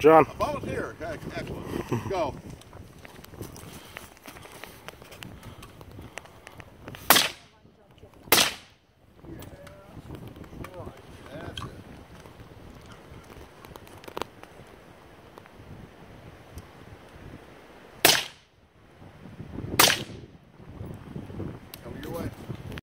John. A volunteer. Excellent. Go.